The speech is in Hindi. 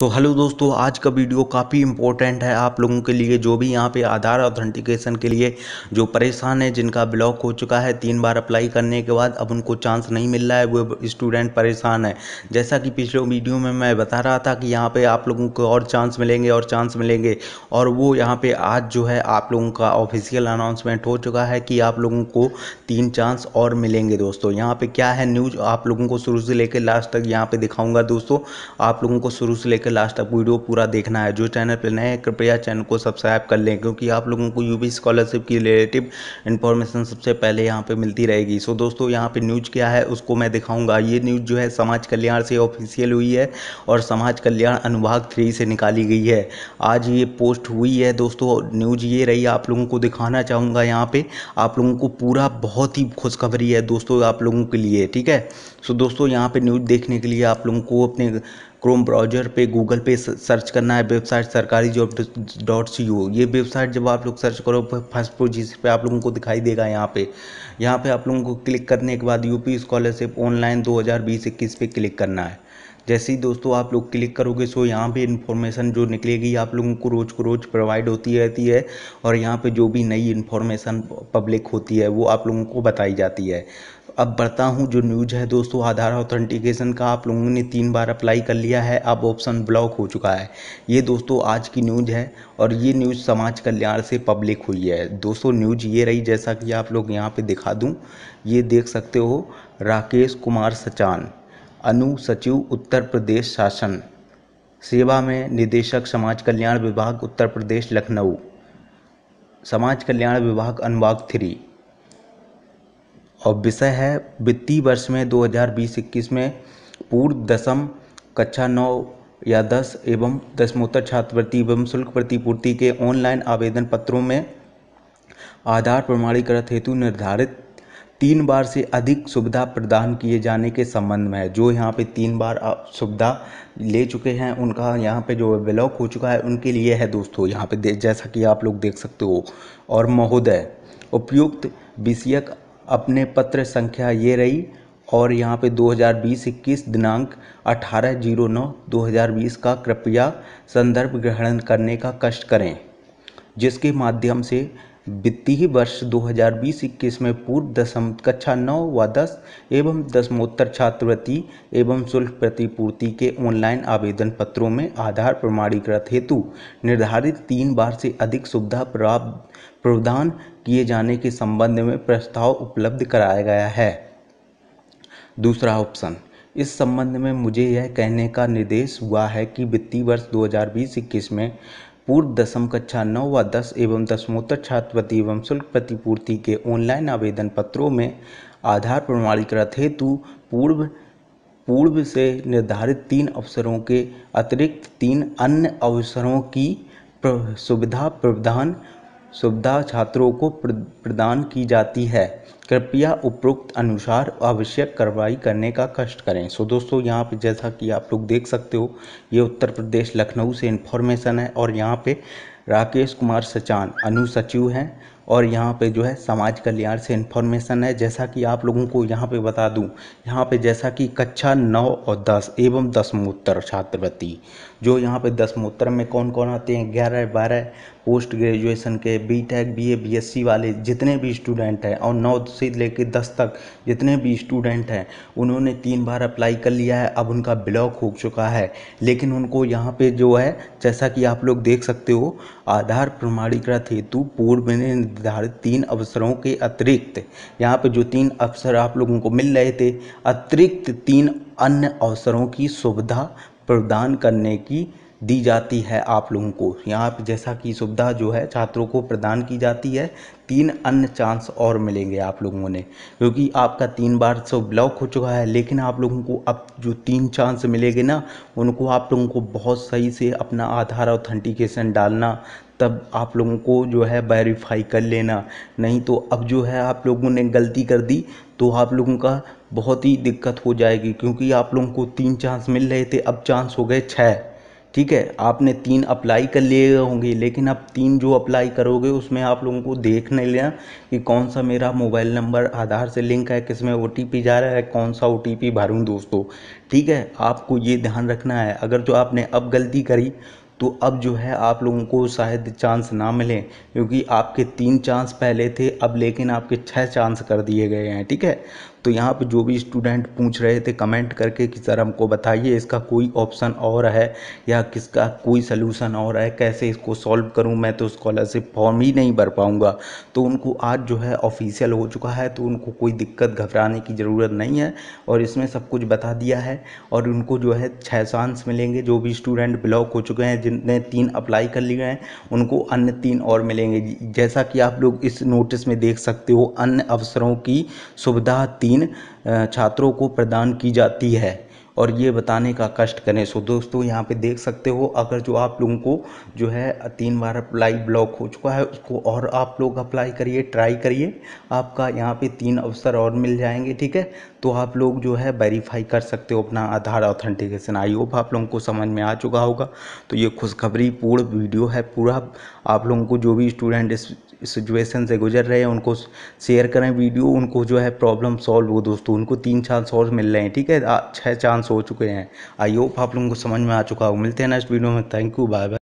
तो हेलो दोस्तों, आज का वीडियो काफ़ी इम्पोर्टेंट है आप लोगों के लिए, जो भी यहाँ पे आधार ऑथेंटिकेशन के लिए जो परेशान है, जिनका ब्लॉक हो चुका है, तीन बार अप्लाई करने के बाद अब उनको चांस नहीं मिल रहा है, वो स्टूडेंट परेशान है। जैसा कि पिछले वीडियो में मैं बता रहा था कि यहाँ पे आप लोगों को और चांस मिलेंगे, और चांस मिलेंगे, और वो यहाँ पर आज जो है आप लोगों का ऑफिशियल अनाउंसमेंट हो चुका है कि आप लोगों को तीन चांस और मिलेंगे दोस्तों। यहाँ पर क्या है न्यूज़ आप लोगों को शुरू से लेकर लास्ट तक यहाँ पर दिखाऊँगा दोस्तों। आप लोगों को शुरू से लेकर लेकर लास्ट तक वीडियो पूरा देखना है। जो चैनल पर नए हैं, कृपया चैनल को सब्सक्राइब कर लें, क्योंकि आप लोगों को यूपी स्कॉलरशिप की रिलेटिव इन्फॉर्मेशन सबसे पहले यहाँ पर मिलती रहेगी। सो दोस्तों, यहाँ पे न्यूज़ क्या है, उसको मैं दिखाऊँगा। ये न्यूज़ जो है, समाज कल्याण से ऑफिशियल हुई है और समाज कल्याण अनुभाग थ्री से निकाली गई है। आज ये पोस्ट हुई है दोस्तों, न्यूज़ ये रही, आप लोगों को दिखाना चाहूँगा यहाँ पे। आप लोगों को पूरा बहुत ही खुशखबरी है दोस्तों, आप लोगों के लिए, ठीक है? सो दोस्तों, यहाँ पे न्यूज़ देखने के लिए आप लोगों को अपने क्रोम ब्राउज़र पे गूगल पे सर्च करना है वेबसाइट सरकारी जॉब डॉट सी ओ ये वेबसाइट जब आप लोग सर्च करो फ़र्स्ट पोजिशन पे आप लोगों को दिखाई देगा यहाँ पे। यहाँ पे आप लोगों को क्लिक करने के बाद यूपी स्कॉलरशिप ऑनलाइन 2020-21 पे क्लिक करना है। जैसे ही दोस्तों आप लोग क्लिक करोगे सो यहाँ पे इन्फॉर्मेशन जो निकलेगी, आप लोगों को रोज़ को रोज़ प्रोवाइड होती रहती है और यहाँ पे जो भी नई इन्फॉर्मेशन पब्लिक होती है, वो आप लोगों को बताई जाती है। अब बढ़ता हूँ, जो न्यूज़ है दोस्तों, आधार ऑथेंटिकेशन का आप लोगों ने तीन बार अप्लाई कर लिया है, अब ऑप्शन ब्लॉक हो चुका है। ये दोस्तों, आज की न्यूज़ है और ये न्यूज़ समाज कल्याण से पब्लिक हुई है। दोस्तों न्यूज़ ये रही, जैसा कि आप लोग यहाँ पे दिखा दूँ, ये देख सकते हो, राकेश कुमार सचान, अनु सचिव, उत्तर प्रदेश शासन, सेवा में निदेशक समाज कल्याण विभाग, उत्तर प्रदेश लखनऊ, समाज कल्याण विभाग अनुभाग थ्री और विषय है वित्तीय वर्ष में 2020-21 में पूर्व दशम कक्षा नौ या दस एवं दसमोत्तर छात्रवृत्ति एवं शुल्क प्रतिपूर्ति के ऑनलाइन आवेदन पत्रों में आधार प्रमाणीकरण हेतु निर्धारित तीन बार से अधिक सुविधा प्रदान किए जाने के संबंध में है। जो यहाँ पे तीन बार सुविधा ले चुके हैं, उनका यहाँ पे जो ब्लॉक हो चुका है, उनके लिए है दोस्तों, यहाँ पे जैसा कि आप लोग देख सकते हो। और महोदय, उपयुक्त विषयक अपने पत्र संख्या ये रही और यहाँ पे 2020-21 दिनांक 18 ज़ीरो नौ दो का कृपया संदर्भ ग्रहण करने का कष्ट करें, जिसके माध्यम से वित्तीय वर्ष 2020-21 में पूर्व दशम कक्षा नौ व दस एवं दसमोत्तर छात्रवृत्ति एवं शुल्क प्रतिपूर्ति के ऑनलाइन आवेदन पत्रों में आधार प्रमाणीकृत हेतु निर्धारित तीन बार से अधिक सुविधा प्राप्त प्रदान किए जाने के संबंध में प्रस्ताव उपलब्ध कराया गया है। दूसरा ऑप्शन, इस संबंध में मुझे यह कहने का निर्देश हुआ है कि वित्तीय वर्ष 2020-21 में पूर्व दसम कक्षा नौ व दस एवं दसमोत्तर छात्रवृत्ति एवं शुल्क प्रतिपूर्ति के ऑनलाइन आवेदन पत्रों में आधार प्रमाणीकृत हेतु पूर्व पूर्व से निर्धारित तीन अवसरों के अतिरिक्त तीन अन्य अवसरों की सुविधा प्रदान सुविधा छात्रों को प्रदान की जाती है। कृपया उपरोक्त अनुसार आवश्यक कार्रवाई करने का कष्ट करें। सो दोस्तों, यहाँ पे जैसा कि आप लोग देख सकते हो, ये उत्तर प्रदेश लखनऊ से इन्फॉर्मेशन है और यहाँ पे राकेश कुमार सचान अनुसचिव हैं। और यहाँ पे जो है समाज कल्याण से इन्फॉर्मेशन है। जैसा कि आप लोगों को यहाँ पे बता दूँ, यहाँ पे जैसा कि कक्षा नौ और दस एवं दसमोत्तर छात्रवृत्ति, जो यहाँ पे दसमोत्तर में कौन कौन आते हैं? ग्यारह, बारह पोस्ट ग्रेजुएशन के B tech B A B S C वाले जितने भी स्टूडेंट हैं और नौ से लेकर दस तक जितने भी स्टूडेंट हैं, उन्होंने तीन बार अप्लाई कर लिया है। अब उनका ब्लॉक हो चुका है। लेकिन उनको यहाँ पे जो है, जैसा कि आप लोग देख सकते हो, आधार प्रमाणीकृत हेतु पूर्व निर्धारित तीन अवसरों के अतिरिक्त। यहाँ पे जो तीन अवसर आप लोगों को मिल रहे थे, अतिरिक्त तीन अन्य अवसरों की सुविधा प्रदान करने की दी जाती है आप लोगों को। यहाँ पर जैसा कि सुविधा जो है छात्रों को प्रदान की जाती है, तीन अन्य चांस और मिलेंगे आप लोगों ने। क्योंकि आपका तीन बार तो ब्लॉक हो चुका है, लेकिन आप लोगों को अब जो तीन चांस मिलेंगे ना, उनको आप लोगों को बहुत सही से अपना आधार ऑथेंटिकेशन डालना, तब आप लोगों को जो है वेरीफाई कर लेना। नहीं तो अब जो है आप लोगों ने गलती कर दी तो आप लोगों का बहुत ही दिक्कत हो जाएगी, क्योंकि आप लोगों को तीन चांस मिल रहे थे, अब चांस हो गए छः ठीक है, आपने तीन अप्लाई कर लिए होंगे, लेकिन अब तीन जो अप्लाई करोगे, उसमें आप लोगों को देख नहीं लेना कि कौन सा मेरा मोबाइल नंबर आधार से लिंक है, किसमें ओ जा रहा है, कौन सा ओ टी भरूँ दोस्तों। ठीक है, आपको ये ध्यान रखना है, अगर जो आपने अब गलती करी तो अब जो है आप लोगों को शायद चांस ना मिले, क्योंकि आपके तीन चांस पहले थे, अब लेकिन आपके छः चांस कर दिए गए हैं, ठीक है। तो यहाँ पे जो भी स्टूडेंट पूछ रहे थे कमेंट करके कि सर हमको बताइए इसका कोई ऑप्शन और है या किसका कोई सलूशन और है, कैसे इसको सॉल्व करूँ मैं तो स्कॉलरशिप फॉर्म ही नहीं भर पाऊँगा। तो उनको आज जो है ऑफिशियल हो चुका है तो उनको कोई दिक्कत घबराने की ज़रूरत नहीं है और इसमें सब कुछ बता दिया है और उनको जो है छः चांस मिलेंगे। जो भी स्टूडेंट ब्लॉक हो चुके हैं, जिनने तीन अप्लाई कर लिए हैं, उनको अन्य तीन और मिलेंगे। जैसा कि आप लोग इस नोटिस में देख सकते हो, अन्य अवसरों की सुविधा तीन छात्रों को प्रदान की जाती है। और ये बताने का कष्ट करें। सो दोस्तों, यहाँ पे देख सकते हो, अगर जो आप लोगों को जो है, तीन बार अप्लाई ब्लॉक हो चुका है, उसको और आप लोग अप्लाई करिए ट्राई करिए। आपका यहाँ पे तीन अवसर और मिल जाएँगे, ठीक है? तो आप लोग जो है वेरीफाई कर सकते हो अपना आधार ऑथेंटिकेशन आई होप आप लोगों को समझ में आ चुका होगा। तो ये खुशखबरी, पूर्ण वीडियो है पूरा। आप लोगों को जो भी स्टूडेंट इस सिचुएशन से गुजर रहे हैं, उनको शेयर करें वीडियो। उनको जो है प्रॉब्लम सॉल्व हो दोस्तों, उनको तीन चांस और मिल रहे हैं, ठीक है? छः चांस हो चुके हैं। आई होप आप लोगों को समझ में आ चुका हो मिलते हैं नेक्स्ट वीडियो में। Thank you bye bye